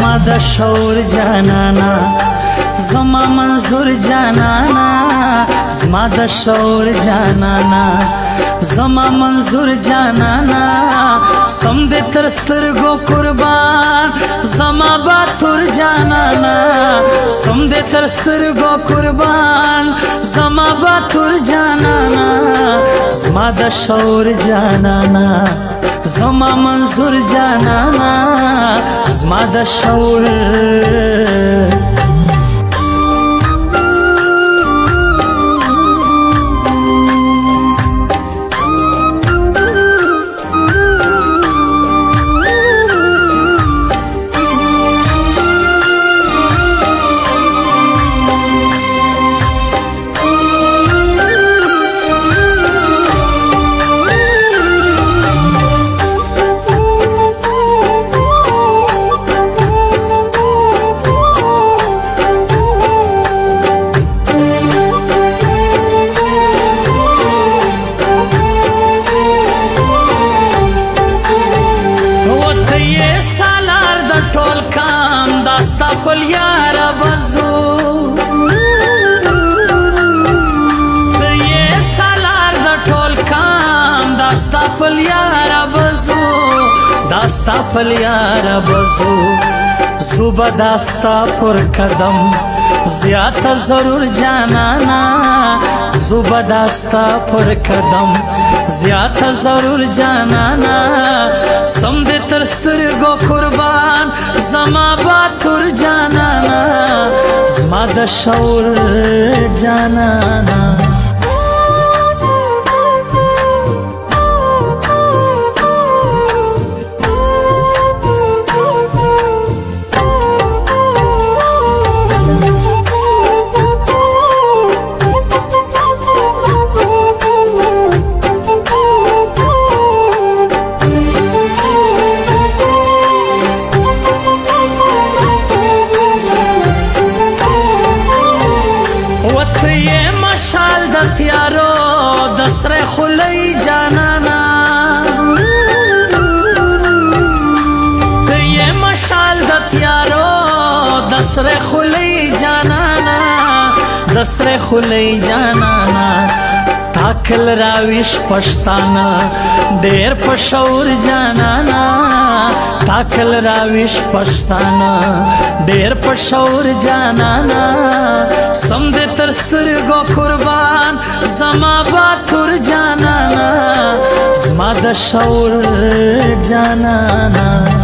زما د شور جانانا زما منظور جانانا زما د شور جانانا زما منظور جانانا سم دې تر سترګو قربان زما باتور جانانا سم دې تر سترګو قربان زما باتور جانانا زما د شور جانانا زما منظور جانانا ماذا الشعور خل یا رب زو ته یې سالار د ټول کام دا ستا خل یا رب زو دا ستا خل یا رب زو زوبه دا ستا پر قدم زیات ضرور جانانا زوبه دا ستا پر قدم زیات ضرور جانانا سم دې تر سترګو قربان زما با تر جانانا زما د شور جانانا خلی جانانا ته مشال د تیارو د سره خلی جانانا د سره خلی جانانا تاکل راویش پښتانا ډېر پښور جانانا تاکل راویش پښتانه ډېر پښور جانانا سم دې تر سترګو قربان زما با تر جانانا زما د شور جانانا